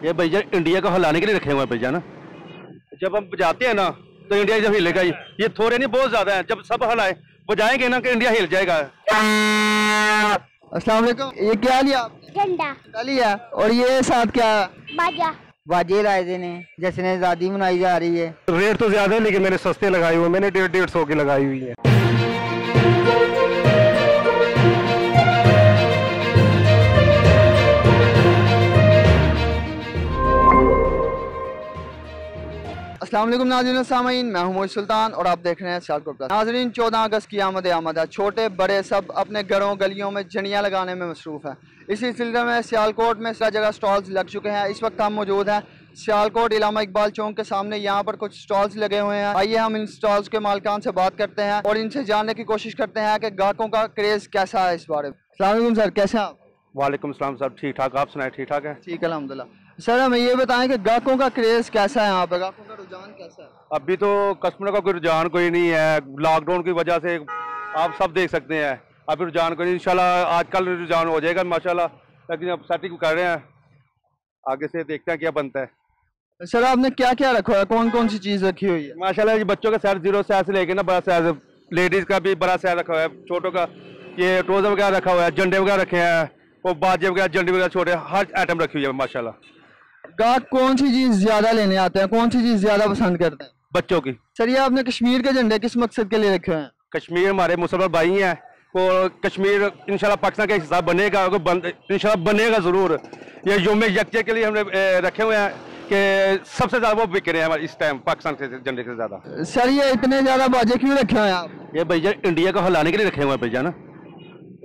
ये भैया इंडिया को हिलाने के लिए रखे हुए हैं भैया ना? जब हम बजाते हैं ना तो इंडिया जब हिलेगा ही। ये थोड़े नहीं बहुत ज़्यादा है। जब सब हिलाए बजाएँगे ना कि इंडिया हिल जाएगा। अस्सलाम वालेकुम। ये क्या लिया झंडा। क्या लिया? और ये साथ क्या? बाजा। बाजे लाए थे ने जश्न आज़ादी मनाई जा रही है। रेट तो ज़्यादा है लेकिन मैंने सस्ते लगाए हुए मैंने डेढ़ डेढ़ सौ की लगाई हुई है। अस्सलाम वालेकुम नाज़रीन सामीन मैं हूँ मोहित सुल्तान और आप देख रहे हैं सियालकोट प्लस। नाजरीन चौदह अगस्त की आमद आमद है। छोटे बड़े सब अपने घरों गलियों में जनियाँ लगाने में मसरूफ़ हैं। इसी सिलसिले में सियालकोट में सर जगह स्टॉल्स लग चुके हैं। इस वक्त हम मौजूद हैं सियालकोट इलामा इकबाल चौक के सामने। यहाँ पर कुछ स्टॉल्स लगे हुए हैं। आइए हम इन स्टॉल्स के मालकान से बात करते हैं और इनसे जानने की कोशिश करते हैं कि ग्राहकों का क्रेज़ कैसा है इस बारे में। सर कैसे हैं आप? वालेकुम सलाम साहब ठीक ठाक? आप सुनाए ठीक ठाक है? ठीक है अलहमदिल्ला सर हमें ये बताएँ कि ग्राहकों का क्रेज़ कैसा है यहाँ पर? ग्राहकों का रुझान कैसा है? अभी तो कस्टमर का कोई रुझान कोई नहीं है। लॉकडाउन की वजह से आप सब देख सकते हैं। अभी रुझान कोई नहीं। इंशाल्लाह आजकल रुझान हो जाएगा माशाल्लाह। लेकिन अब सेटिंग कर रहे हैं। आगे से देखते हैं क्या बनता है। सर आपने क्या क्या रखा है? कौन कौन सी चीज़ रखी हुई है? माशाल्लाह ये बच्चों का साइज़ ज़ीरो साइज़ से लेके ना बड़ा साइज़ लेडीज़ का भी बड़ा साइज़ रखा हुआ है। छोटों का ये ट्रोजर वगैरह रखा हुआ है झंडे वगैरह रखे हैं। और बाजे वगैरह झंडे वगैरह छोटे हर आइटम रखी हुई है माशाल्लाह। ग्राहक कौन सी चीज़ ज़्यादा लेने आते हैं? कौन सी चीज़ ज़्यादा पसंद करते हैं? बच्चों की। सर ये आपने कश्मीर के झंडे किस मकसद के लिए रखे हैं? कश्मीर हमारे मुसलमान भाई हैं और कश्मीर इंशाल्लाह पाकिस्तान का हिस्सा बनेगा इंशाल्लाह बनेगा ज़रूर। ये योम यकजे के लिए हमने रखे हुए हैं कि सबसे ज़्यादा वो बिक रहे हैं इस टाइम पाकिस्तान के झंडे से ज़्यादा। सर ये इतने ज़्यादा बाजे क्यों रखे हुए हैं आप? ये भैया इंडिया को हिलाने के लिए रखे हुए हैं भैया ना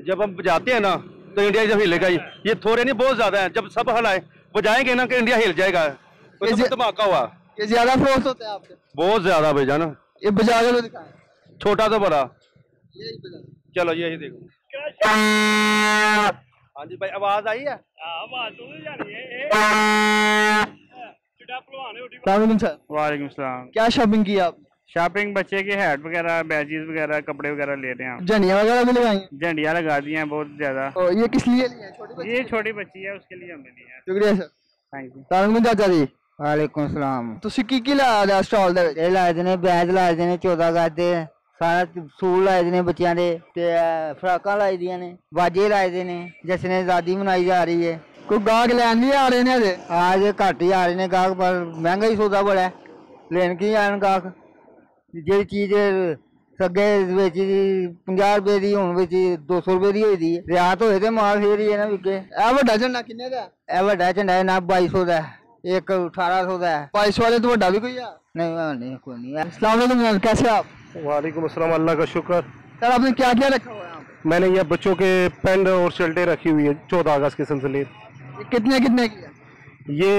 जब हम जाते हैं ना तो इंडिया जब हिलेगा ये थोड़े नहीं बहुत ज़्यादा है। जब सब हिलाए बजाएँगे ना कि इंडिया हिल जाएगा। तो धमाका हुआ। ये ज़्यादा फरोख्त होते हैं आपके। बहुत ज़्यादा भैया ना ये बजा के तो दिखाएँ छोटा तो बड़ा। चलो यही देखो। हाँ जी भाई आवाज़ आई है? अलैक्म सर वालेकुम सलाम। क्या शॉपिंग की आप शॉपिंग बच्चे के हैट वगैरह बैजेस वगैरह कपड़े वगैरह ले रहे हैं झंडियाँ वगैरह भी लगाई हैं झंडियाँ लगा दी हैं बहुत ज्यादा और ये किस लिए लिए हैं छोटी बच्ची ये छोटी बच्ची है उसके लिए हमने लिया है शुक्रिया सर थैंक यू अलैक्म चाचा जी वालेकुम सलाम ਤੁਸੀਂ ਕੀ ਕੀ ਲਾਇਆ ਦਾ ਸਟਾਲ ਦੇ ਵਿੱਚ ਇਹ ਲਾਏ ਦੇ ਨੇ ਬੈਜ ਲਾਏ ਦੇ ਨੇ 14 ਅਗਸਤ ਦੇ ਸਾਰਾ ਸੂਟ ਲਾਏ ਦੇ ਨੇ ਬੱਚਿਆਂ ਦੇ ਤੇ ਅਹ, ਫਰਾਕਾਂ ਲਾਈ ਦੀਆਂ ਨੇ ਬਾਜੇ ਲਾਏ ਦੇ ਨੇ ਜਸ਼ਨ ਆਜ਼ਾਦੀ ਮਨਾਈ ਜਾ ਰਹੀ ਹੈ ਕੋਈ ਗਾਹਕ ਲੈਣ ਵੀ ਆ ਰਹੇ ਨੇ ਅਜੇ आज घट ही आ रहे ने गाहक पर महंगा ही सौदा बड़ा है लेन की आन जी चीज़ सग्गें बेची दी पंजाह् रपेऽ दी बेची दो सौ रपेऽ की होई रियात हो माल फिर ही ना बिके एह् झंडा कि वा झंडा है ना बई सौ का एक अठारह सौ का बई सौ वाले तो बड्डा भी कोई है नहीं नहीं कोई नहीं है कैसे आप वालेकुम असलम अल्लाह का शुक्र सर आपने क्या क्या रखा हुआ है मैंने बच्चों के और रखी हुई है चौदह अगस्त के सिलसिले कितने कितने की ये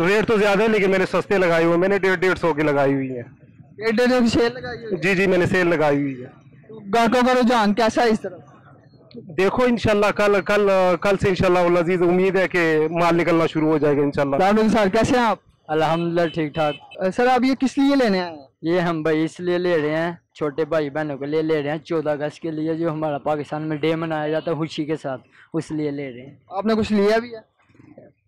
रेट तो ज़्यादा है लेकिन मैंने सस्ते लगाए हुए मैंने डेढ़ डेढ़ सौ की लगाई हुई है सेल लगाई हुई है जी जी मैंने सेल लगाई हुई है। तो ग्राहकों का रुझान कैसा है इस तरफ़? देखो इंशाल्लाह कल कल कल से इंशाल्लाह उल उम्मीद है कि माल निकलना शुरू हो जाएगा सर कैसे हैं आप? अल्हम्दुलिल्लाह ठीक ठाक। सर आप ये किस लिए लेने आए हैं? ये हम भाई इसलिए ले रहे हैं छोटे भाई बहनों के लिए ले रहे हैं चौदह अगस्त के लिए जो हमारा पाकिस्तान में डे मनाया जाता है खुशी के साथ उस लिए ले रहे हैं। आपने कुछ लिया भी है?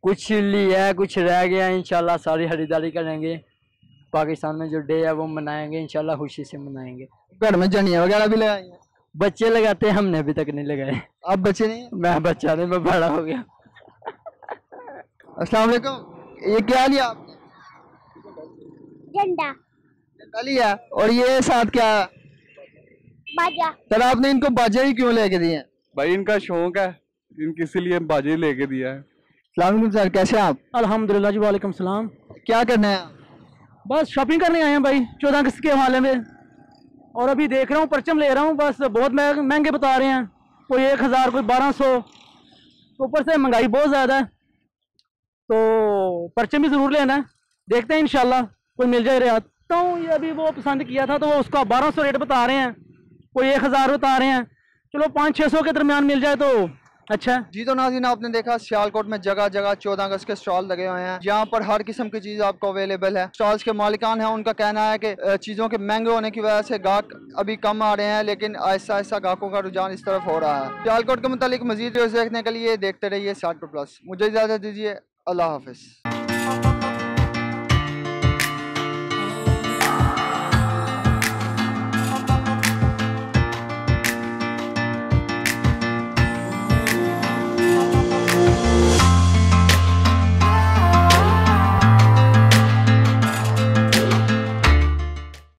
कुछ लिया है कुछ रह गया है इंशाल्लाह सारी खरीदारी करेंगे। पाकिस्तान में जो डे है वो मनाएँगे इंशाल्लाह खुशी से मनाएँगे। घर में जनिया वगैरह भी लगाई हैं? बच्चे लगाते हैं हमने अभी तक नहीं लगाए। आप बच्चे नहीं मैं बच्चा नहीं मैं बड़ा हो गया। अस्सलाम वालेकुम। ये क्या लिया आपने? झंडा। झंडा लिया? और ये साथ क्या? बाजा। सर आपने इनको बाजा ही क्यों लेके दिए? भाई इनका शौक है। इनके इसीलिए बाजे लेके दिया है। अस्सलाम वालेकुम सर कैसे हैं आप? अल्हम्दुलिल्लाह जी वालेकुम सलाम। क्या करने हैं आप? बस शॉपिंग करने आए हैं भाई, चौदह अगस्त के हवाले में। और अभी देख रहा हूँ, परचम ले रहा हूँ, बस बहुत महंग- बता रहे हैं। कोई एक हज़ार, कोई बारह सौ। ऊपर से महँगाई बहुत ज़्यादा है। तो परचम भी ज़रूर लेना है। देखते हैं, इंशाल्लाह, कोई मिल जाए रियात तो ये अभी वो पसंद किया था तो वो उसका बारह सौ रेट बता रहे हैं। कोई एक हज़ार बता रहे हैं। चलो, पाँच छः सौ के दरमियान मिल जाए तो अच्छा। जी तो नाजीन आपने देखा, सियालकोट में जगह जगह चौदह अगस्त के स्टॉल लगे हुए हैं। यहाँ पर हर किस्म की चीज़ आपको अवेलेबल है। स्टॉल्स के मालिकान हैं, उनका कहना है कि चीज़ों के महँगे होने की वजह से गाहक अभी कम आ रहे हैं, लेकिन आहिस्ता आहिस्ता गाहकों का रुझान इस तरफ़ हो रहा है। सियालकोट के मुतालिक मजीद देखने के लिए देखते रहिए सियालकोट प्लस। मुझे इजाज़त दीजिए, अल्लाह हाफिज़।